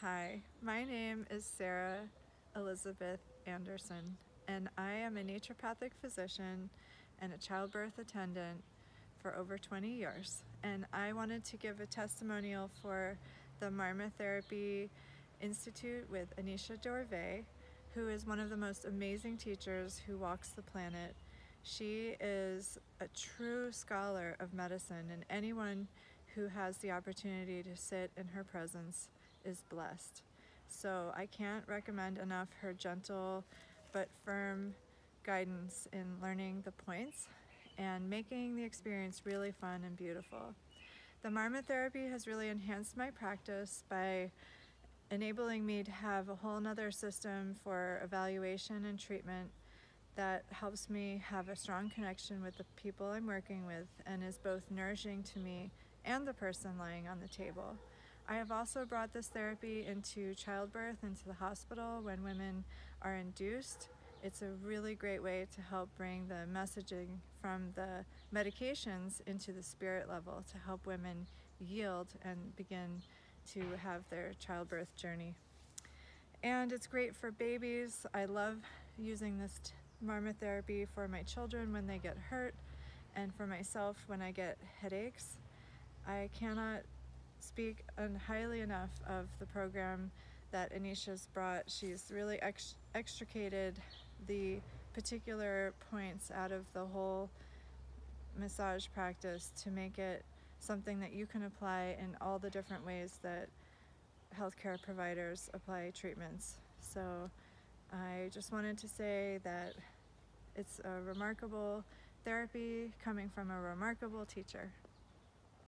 Hi, my name is Sarah Elizabeth Anderson, and I am a naturopathic physician and a childbirth attendant for over 20 years. And I wanted to give a testimonial for the Marma Therapy Institute with Anisha Durve, who is one of the most amazing teachers who walks the planet. She is a true scholar of medicine, and anyone who has the opportunity to sit in her presence is blessed. So I can't recommend enough her gentle but firm guidance in learning the points and making the experience really fun and beautiful. The Marma Therapy has really enhanced my practice by enabling me to have a whole nother system for evaluation and treatment that helps me have a strong connection with the people I'm working with and is both nourishing to me and the person lying on the table. I have also brought this therapy into childbirth, into the hospital when women are induced. It's a really great way to help bring the messaging from the medications into the spirit level to help women yield and begin to have their childbirth journey. And it's great for babies. I love using this marma therapy for my children when they get hurt and for myself when I get headaches. I cannot speak highly enough of the program that Anisha's brought. She's really ex extricated the particular points out of the whole massage practice to make it something that you can apply in all the different ways that healthcare providers apply treatments. So I just wanted to say that it's a remarkable therapy coming from a remarkable teacher.